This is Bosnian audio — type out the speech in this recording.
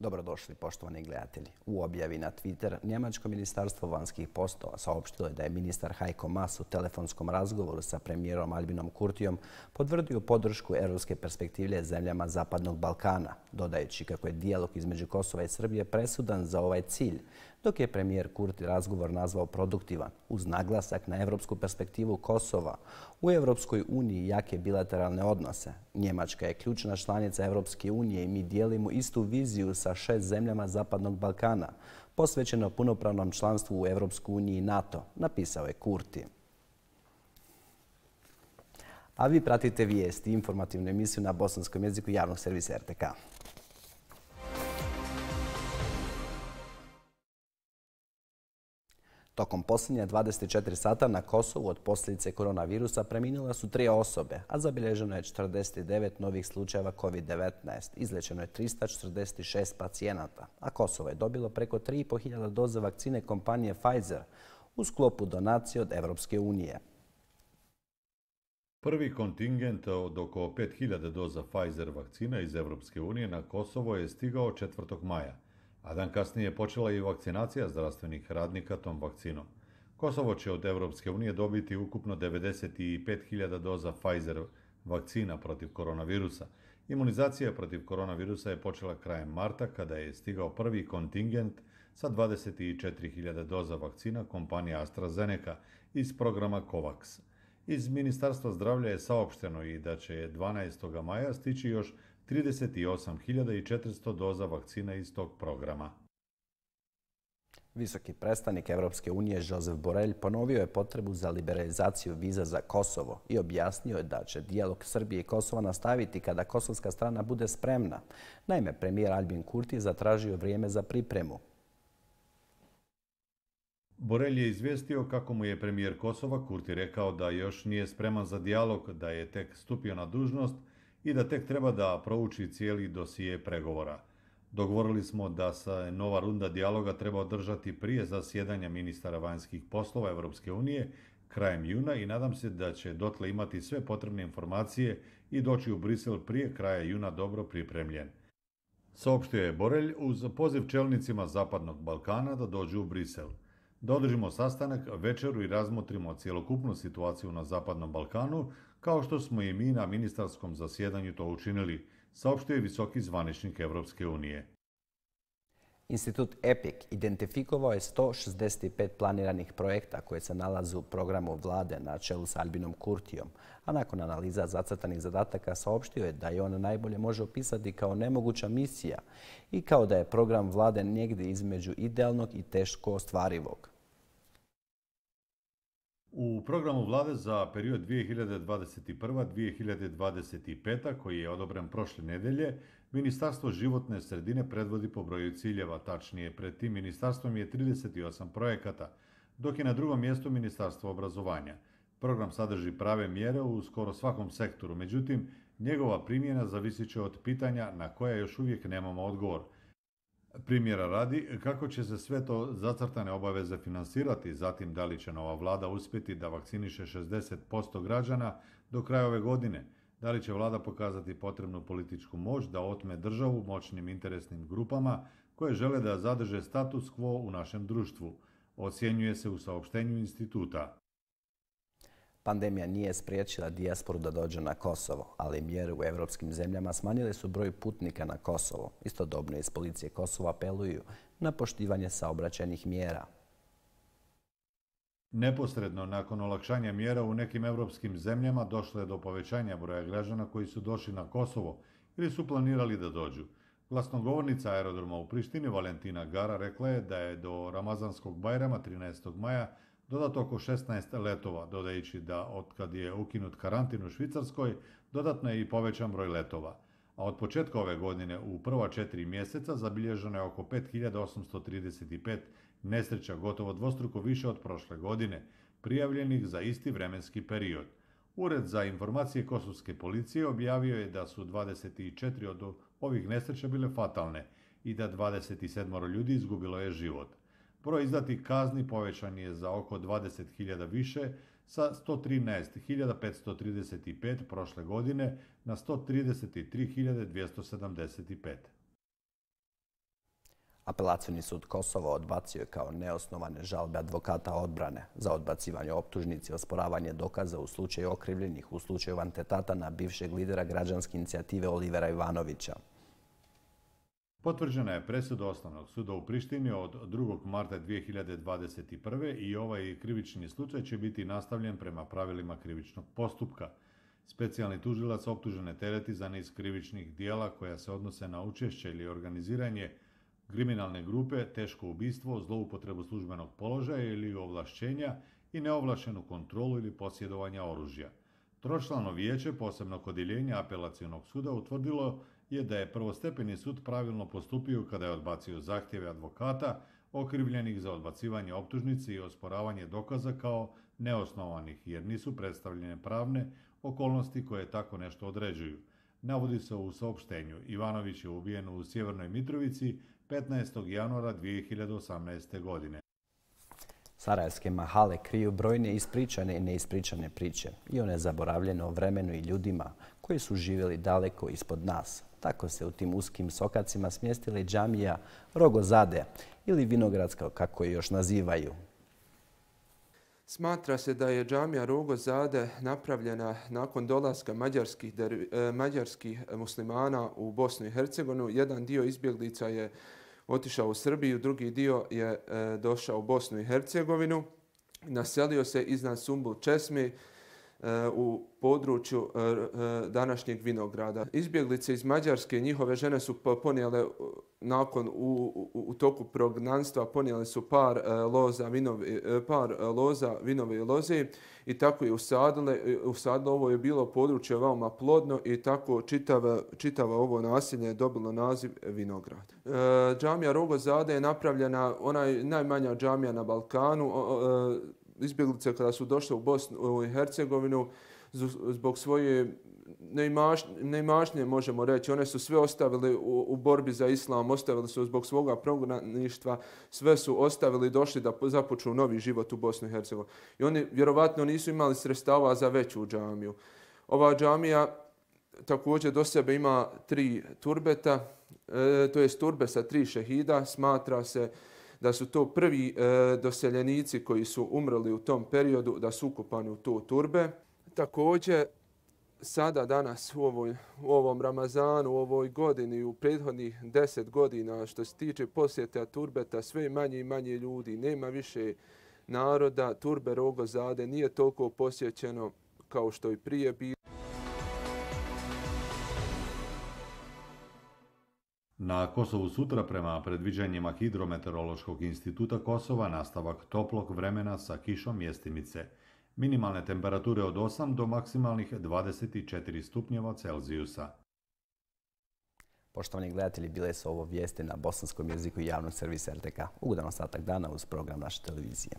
Dobrodošli, poštovani gledatelji. U objavi na Twitter Njemačko ministarstvo vanjskih postova saopštilo je da je ministar Hajko Mas u telefonskom razgovoru sa premijerom Albinom Kurtijom podvrdio podršku evropske perspektive zemljama Zapadnog Balkana, dodajući kako je dijalog između Kosova i Srbije presudan za ovaj cilj, dok je premijer Kurti razgovor nazvao produktivan, uz naglasak na evropsku perspektivu Kosova. U Evropskoj uniji jake bilateralne odnose. Njemačka je ključna članica Evropske unije i mi dijelimo istu viziju sa šest zemljama Zapadnog Balkana, posvećeno punopravnom članstvu u Evropsku uniji i NATO, napisao je Kurti. A vi pratite vijesti i informativnu emisiju na bosanskom jeziku javnog servisa RTK. Tokom posljednje 24 sata na Kosovu od posljedice koronavirusa preminula su tri osobe, a zabilježeno je 49 novih slučajeva COVID-19. Izlečeno je 346 pacijenata, a Kosovo je dobilo preko 3.500 doza vakcine kompanije Pfizer u sklopu donacije od Evropske unije. Prvi kontingent od oko 5.000 doza Pfizer vakcina iz Evropske unije na Kosovo je stigao 4. maja – a dan kasnije počela i vakcinacija zdravstvenih radnika tom vakcinom. Kosovo će od Evropske unije dobiti ukupno 95.000 doza Pfizer vakcina protiv koronavirusa. Imunizacija protiv koronavirusa je počela krajem marta kada je stigao prvi kontingent sa 24.000 doza vakcina kompanije AstraZeneca iz programa COVAX. Iz Ministarstva zdravlja je saopšteno i da će 12. maja stići još 38.400 doza vakcina iz tog programa. Visoki predstavnik Evropske unije Josef Borelj ponovio je potrebu za liberalizaciju viza za Kosovo i objasnio je da će dijalog Srbije i Kosova nastaviti kada kosovska strana bude spremna. Naime, premijer Albin Kurti zatražio vrijeme za pripremu. Borelj je izvestio kako mu je premijer Kosova Kurti rekao da još nije spreman za dijalog, da je tek stupio na dužnost i da tek treba da prouči cijeli dosije pregovora. Dogovorili smo da se nova runda dijaloga treba održati prije zasjedanja ministara vanjskih poslova Evropske unije krajem juna i nadam se da će dotle imati sve potrebne informacije i doći u Brisel prije kraja juna dobro pripremljen. Saopštio je Borelj uz poziv čelnicima Zapadnog Balkana da dođu u Brisel. Da održimo sastanak, večeru i razmotrimo cijelokupnu situaciju na Zapadnom Balkanu, kao što smo i mi na ministarskom zasjedanju to učinili, saopštio je visoki zvaničnik Evropske unije. Institut EPIC identifikovao je 165 planiranih projekta koje se nalazu u programu vlade na čelu s Albinom Kurtijom, a nakon analiza zacrtanih zadataka saopštio je da je on najbolje može opisati kao nemoguća misija i kao da je program vlade negdje između idealnog i teško ostvarivog. U programu vlade za period 2021-2025, koji je odobren prošle nedelje, Ministarstvo životne sredine predvodi po broju ciljeva, tačnije pred tim ministarstvom je 38 projekata, dok je na drugom mjestu Ministarstvo obrazovanja. Program sadrži prave mjere u skoro svakom sektoru, međutim, njegova primjena zavisit će od pitanja na koja još uvijek nemamo odgovor – Primjera radi, kako će se sve to zacrtane obaveze finansirati, zatim da li će nova vlada uspjeti da vakciniše 60% građana do kraja ove godine, da li će vlada pokazati potrebnu političku moć da otme državu moćnim interesnim grupama koje žele da zadrže status quo u našem društvu, ocjenjuje se u saopštenju instituta. Pandemija nije spriječila dijasporu da dođe na Kosovo, ali mjere u evropskim zemljama smanjile su broj putnika na Kosovo. Istodobno iz policije Kosova apeluju na poštivanje saobraćenih mjera. Neposredno nakon olakšanja mjera u nekim evropskim zemljama došlo je do povećanja broja građana koji su došli na Kosovo ili su planirali da dođu. Glasnogovornica aerodroma u Prištini Valentina Gara rekla je da je do Ramazanskog bajrama 13. maja dodato oko 16 letova, dodajući da otkad je ukinut karantin u Švicarskoj, dodatno je i povećan broj letova. A od početka ove godine u prva četiri mjeseca zabilježeno je oko 5835 nesreća, gotovo dvostruko više od prošle godine, prijavljenih za isti vremenski period. Ured za informacije Kosovske policije objavio je da su 24 od ovih nesreća bile fatalne i da 27 ljudi izgubilo je život. Broj izdatih kazni povećan je za oko 20.000 više sa 113.535 prošle godine na 133.275. Apelacioni sud Kosova odbacio je kao neosnovane žalbe advokata odbrane za odbacivanje optužnici i osporavanje dokaza u slučaju okrivljenih u slučaju vantetata na bivšeg lidera građanske inicijative Olivera Ivanovića. Potvrđena je presuda osnovnog suda u Prištini od 2. marta 2021. i ovaj krivični slučaj će biti nastavljen prema pravilima krivičnog postupka. Specijalni tužilac optužene tereti za niz krivičnih dijela koja se odnose na učešće ili organiziranje kriminalne grupe, teško ubistvo, zloupotrebu službenog položaja ili ovlašćenja i neovlašenu kontrolu ili posjedovanja oružja. Tročlano vijeće posebnog odjeljenja apelacijonog suda utvrdilo je da je prvostepeni sud pravilno postupio kada je odbacio zahtjeve advokata okrivljenih za odbacivanje optužnice i osporavanje dokaza kao neosnovanih, jer nisu predstavljene pravne okolnosti koje tako nešto određuju. Navodi se u saopštenju. Ivanović je ubijen u Sjevernoj Mitrovici 15. januara 2018. godine. Sarajevske mahale kriju brojne ispričane i neispričane priče i one zaboravljene o vremenu i ljudima koji su živjeli daleko ispod nas. Tako se u tim uskim sokacima smjestili džamija Rogozade ili Vinogradska, kako je još nazivaju. Smatra se da je džamija Rogozade napravljena nakon dolaska mađarskih, e, mađarskih muslimana u Bosnu i Hercegovinu. Jedan dio izbjeglica je otišao u Srbiju, drugi dio je e, došao u Bosnu i Hercegovinu. Naselio se iznad Sumbul Česmi, Eh, u području eh, eh, današnjeg vinograda. Izbjeglice iz Mađarske, njihove žene su ponijele nakon u, u, u toku prognanstva ponijele su par loza vinovi, par loza vinove i loze i tako je usadile usadilo ovo je bilo područje veoma plodno i tako čitava čitava ovo naselje je dobilo naziv vinograd. E, džamija Rogozade je napravljena onaj najmanja džamija na Balkanu e, izbjeglice kada su došle u Bosnu i Hercegovinu zbog svoje neimašnje, možemo reći. One su sve ostavili u, u borbi za islam, ostavili su zbog svoga prognaništva, sve su ostavili i došli da započnu novi život u Bosnu i Hercegovini. I oni vjerovatno nisu imali sredstava za veću džamiju. Ova džamija također do sebe ima tri turbeta, e, to je turbe sa tri šehida, smatra se da su to prvi e, doseljenici koji su umrli u tom periodu da su ukopani u to turbe. Također, sada danas u, ovoj, u ovom Ramazanu, u ovoj godini, u prethodnih deset godina, što se tiče posjeta turbeta, sve manje i manje ljudi, nema više naroda, turbe Rogozade nije toliko posjećeno kao što i prije bilo. Na Kosovu sutra prema predviđanjima Hidrometeorološkog instituta Kosova nastavak toplog vremena sa kišom mjestimice. Minimalne temperature od 8 do maksimalnih 24 stupnjeva Celzijusa. Poštovani gledatelji, bile su ovo vijeste na bosanskom jeziku i javnog servisa RTK. Ugodan ostatak dana uz program naše televizije.